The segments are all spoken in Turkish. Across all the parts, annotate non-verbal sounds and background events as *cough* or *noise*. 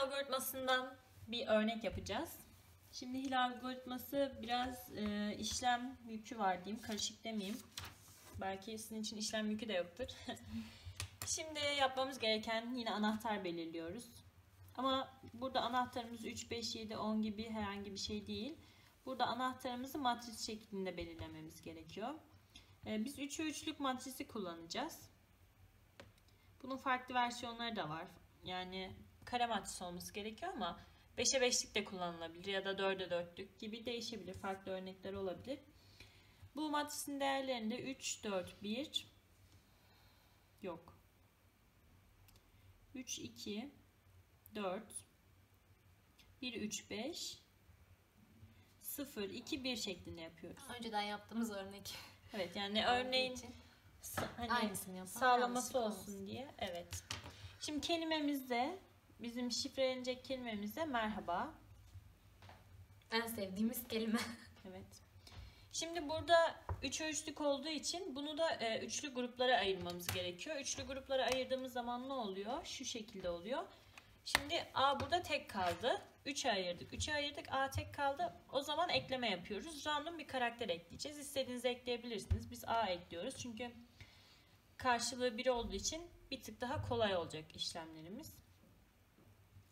algoritmasından bir örnek yapacağız. Şimdi hile algoritması biraz e, işlem yükü var diyeyim. Karışık demeyeyim. Belki sizin için işlem yükü de yoktur. *laughs* Şimdi yapmamız gereken yine anahtar belirliyoruz. Ama burada anahtarımız 3, 5, 7, 10 gibi herhangi bir şey değil. Burada anahtarımızı matris şeklinde belirlememiz gerekiyor. E, biz 3'ü 3'lük matrisi kullanacağız. Bunun farklı versiyonları da var. Yani kare olması gerekiyor ama 5'e 5'lik de kullanılabilir ya da 4'e 4'lük gibi değişebilir. Farklı örnekler olabilir. Bu matrisin değerlerinde 3, 4, 1 yok. 3, 2, 4, 1, 3, 5, 0, 2, 1 şeklinde yapıyoruz. Önceden yaptığımız örnek. Evet yani örneğin hani Aynısını yapalım, sağlaması olsun diye. Evet. Şimdi kelimemizde bizim şifrelenecek kelimemizde merhaba. En sevdiğimiz kelime. *laughs* Evet. Şimdi burada 3 üçlük olduğu için bunu da e, üçlü gruplara ayırmamız gerekiyor. Üçlü gruplara ayırdığımız zaman ne oluyor? Şu şekilde oluyor. Şimdi A burada tek kaldı. 3'e ayırdık. 3'e ayırdık. A tek kaldı. O zaman ekleme yapıyoruz. Random bir karakter ekleyeceğiz. İstediğinizi ekleyebilirsiniz. Biz A ekliyoruz. Çünkü karşılığı 1 olduğu için bir tık daha kolay olacak işlemlerimiz.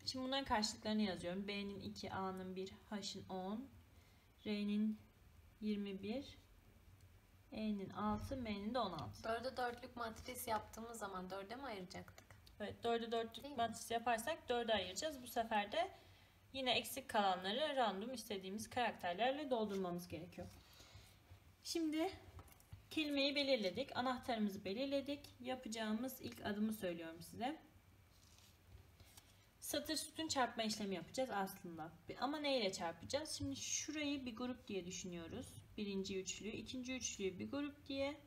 Şimdi bunların karşılıklarını yazıyorum. B'nin 2, A'nın 1, H'ın 10, R'nin 21, E'nin 6, M'nin de 16. Dörde dörtlük matris yaptığımız zaman dörde mi ayıracaktık? Evet 4'e 4'lük Değil mi? matris yaparsak 4'e ayıracağız. Bu sefer de yine eksik kalanları random istediğimiz karakterlerle doldurmamız gerekiyor. Şimdi kelimeyi belirledik. Anahtarımızı belirledik. Yapacağımız ilk adımı söylüyorum size. Satır sütun çarpma işlemi yapacağız aslında. Ama neyle çarpacağız? Şimdi şurayı bir grup diye düşünüyoruz. Birinci üçlü, ikinci üçlüyü bir grup diye,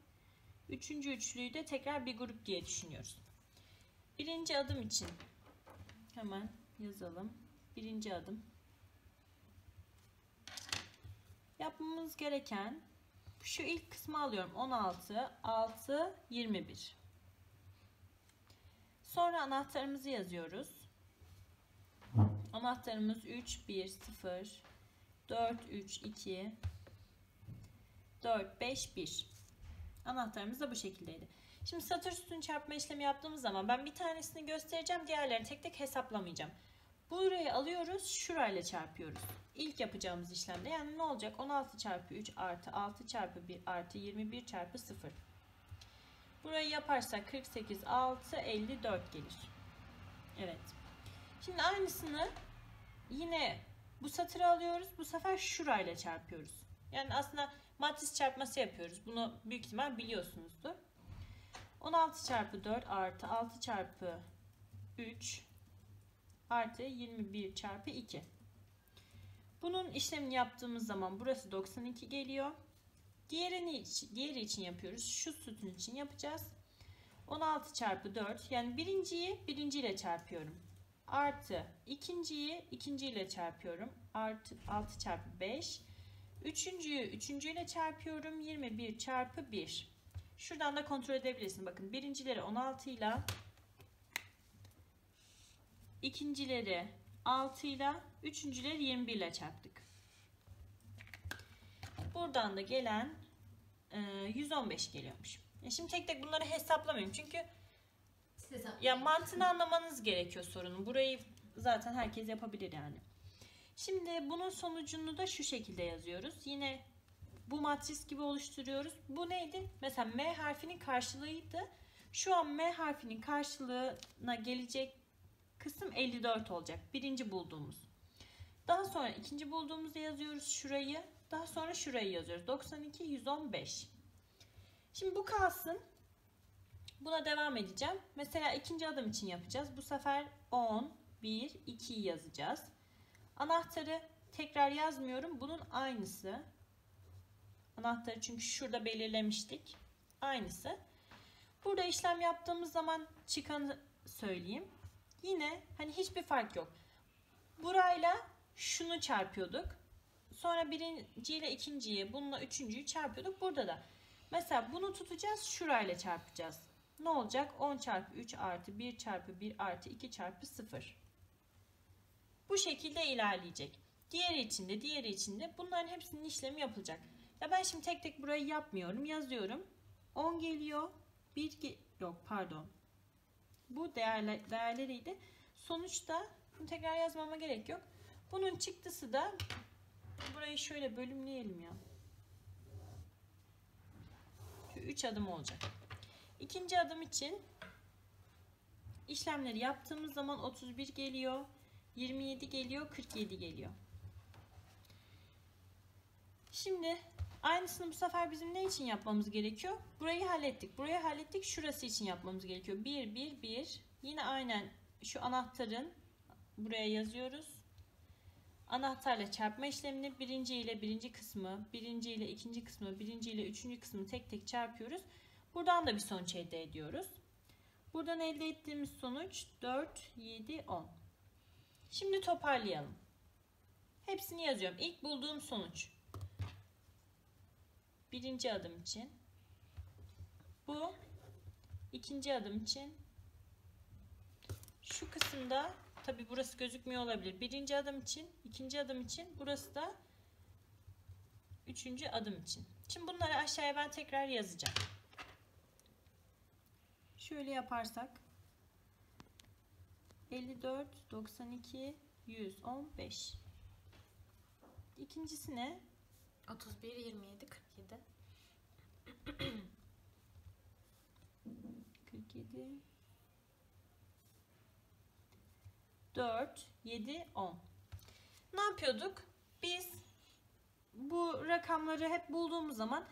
üçüncü üçlüyü de tekrar bir grup diye düşünüyoruz. Birinci adım için hemen yazalım. Birinci adım. Yapmamız gereken şu ilk kısmı alıyorum. 16, 6, 21. Sonra anahtarımızı yazıyoruz. Anahtarımız 3, 1, 0, 4, 3, 2, 4, 5, 1. Anahtarımız da bu şekildeydi. Şimdi satır sütun çarpma işlemi yaptığımız zaman ben bir tanesini göstereceğim. Diğerlerini tek tek hesaplamayacağım. Burayı alıyoruz. Şurayla çarpıyoruz. İlk yapacağımız işlemde yani ne olacak? 16 çarpı 3 artı 6 çarpı 1 artı 21 çarpı 0. Burayı yaparsak 48, 6, 54 gelir. Evet. Şimdi aynısını yine bu satırı alıyoruz. Bu sefer şurayla çarpıyoruz. Yani aslında matris çarpması yapıyoruz. Bunu büyük ihtimal biliyorsunuzdur. 16 çarpı 4 artı 6 çarpı 3 artı 21 çarpı 2. Bunun işlemini yaptığımız zaman burası 92 geliyor. Diğerini, diğeri için yapıyoruz. Şu sütun için yapacağız. 16 çarpı 4 yani birinciyi birinciyle çarpıyorum. Artı ikinciyi ikinciyle çarpıyorum. Artı 6 çarpı 5. Üçüncüyü üçüncüyle çarpıyorum. 21 çarpı 1. Şuradan da kontrol edebilirsin. Bakın birincileri 16 ile ikincileri 6 ile üçüncüleri 21 ile çarptık. Buradan da gelen e, 115 geliyormuş. Ya şimdi tek tek bunları hesaplamıyorum. Çünkü Ya mantığını anlamanız gerekiyor sorunun. Burayı zaten herkes yapabilir yani. Şimdi bunun sonucunu da şu şekilde yazıyoruz. Yine bu matris gibi oluşturuyoruz. Bu neydi? Mesela M harfinin karşılığıydı. Şu an M harfinin karşılığına gelecek kısım 54 olacak. Birinci bulduğumuz. Daha sonra ikinci bulduğumuzu yazıyoruz şurayı. Daha sonra şurayı yazıyoruz. 92, 115. Şimdi bu kalsın. Buna devam edeceğim. Mesela ikinci adım için yapacağız. Bu sefer 10, 1, 2'yi yazacağız. Anahtarı tekrar yazmıyorum. Bunun aynısı. Anahtarı çünkü şurada belirlemiştik. Aynısı. Burada işlem yaptığımız zaman çıkanı söyleyeyim. Yine hani hiçbir fark yok. Burayla şunu çarpıyorduk. Sonra birinciyle ikinciyi, bununla üçüncüyü çarpıyorduk. Burada da. Mesela bunu tutacağız, şurayla çarpacağız. Ne olacak? 10 çarpı 3 artı 1 çarpı 1 artı 2 çarpı 0. Bu şekilde ilerleyecek. Diğeri için de diğeri için bunların hepsinin işlemi yapılacak. Ya ben şimdi tek tek burayı yapmıyorum. Yazıyorum. 10 geliyor. 1 ge- yok pardon. Bu değerler, değerleriydi. Sonuçta bunu tekrar yazmama gerek yok. Bunun çıktısı da burayı şöyle bölümleyelim ya. Şu 3 adım olacak. İkinci adım için işlemleri yaptığımız zaman 31 geliyor, 27 geliyor, 47 geliyor. Şimdi aynısını bu sefer bizim ne için yapmamız gerekiyor? Burayı hallettik. Burayı hallettik. Şurası için yapmamız gerekiyor. 1 1 1. Yine aynen şu anahtarın buraya yazıyoruz. Anahtarla çarpma işlemini birinci ile birinci kısmı, birinci ile ikinci kısmı, birinci ile üçüncü kısmı tek tek çarpıyoruz. Buradan da bir sonuç elde ediyoruz. Buradan elde ettiğimiz sonuç 4, 7, 10. Şimdi toparlayalım. Hepsini yazıyorum. İlk bulduğum sonuç. Birinci adım için. Bu. ikinci adım için. Şu kısımda tabi burası gözükmüyor olabilir. Birinci adım için, ikinci adım için, burası da üçüncü adım için. Şimdi bunları aşağıya ben tekrar yazacağım. Şöyle yaparsak 54, 92, 115. İkincisi ne? 31, 27, 47. 47 4 7 10 Ne yapıyorduk? Biz bu rakamları hep bulduğumuz zaman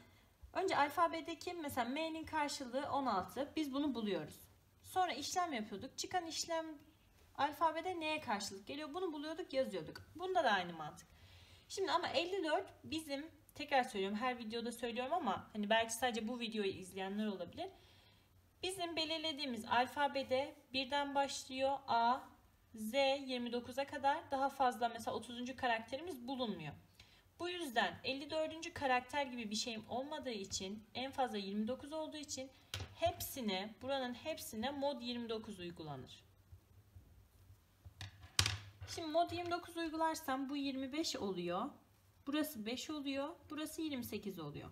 önce alfabedeki mesela M'nin karşılığı 16. Biz bunu buluyoruz. Sonra işlem yapıyorduk. Çıkan işlem alfabede neye karşılık geliyor? Bunu buluyorduk, yazıyorduk. Bunda da aynı mantık. Şimdi ama 54 bizim tekrar söylüyorum her videoda söylüyorum ama hani belki sadece bu videoyu izleyenler olabilir. Bizim belirlediğimiz alfabede birden başlıyor A, Z 29'a kadar daha fazla mesela 30. karakterimiz bulunmuyor. Bu yüzden 54. karakter gibi bir şeyim olmadığı için en fazla 29 olduğu için hepsine buranın hepsine mod 29 uygulanır. Şimdi mod 29 uygularsam bu 25 oluyor. Burası 5 oluyor. Burası 28 oluyor.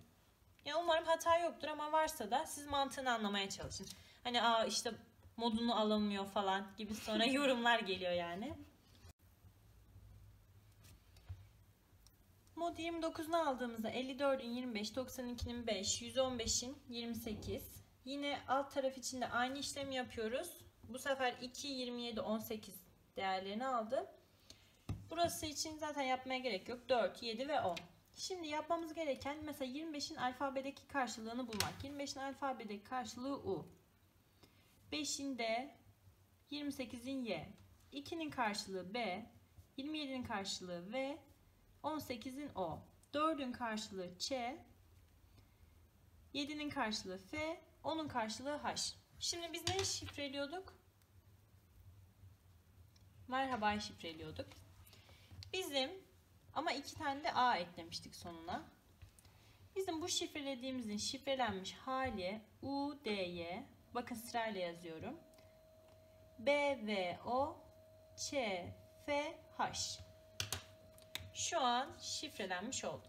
Ya umarım hata yoktur ama varsa da siz mantığını anlamaya çalışın. Hani aa işte modunu alamıyor falan gibi sonra *laughs* yorumlar geliyor yani. Mod 29'unu aldığımızda 54'ün 25, 92'nin 5, 115'in 28. Yine alt taraf için de aynı işlemi yapıyoruz. Bu sefer 2, 27, 18 değerlerini aldı. Burası için zaten yapmaya gerek yok. 4, 7 ve 10. Şimdi yapmamız gereken mesela 25'in alfabedeki karşılığını bulmak. 25'in alfabedeki karşılığı U. 5'in D, 28'in Y. 2'nin karşılığı B, 27'nin karşılığı V, 18'in O. 4'ün karşılığı Ç, 7'nin karşılığı F, 10'un karşılığı H. Şimdi biz neyi şifreliyorduk? Merhaba şifreliyorduk. Bizim ama iki tane de A eklemiştik sonuna. Bizim bu şifrelediğimizin şifrelenmiş hali U, D, Y. Bakın sırayla yazıyorum. B, V, O, Ç, F, H. Şu an şifrelenmiş oldu.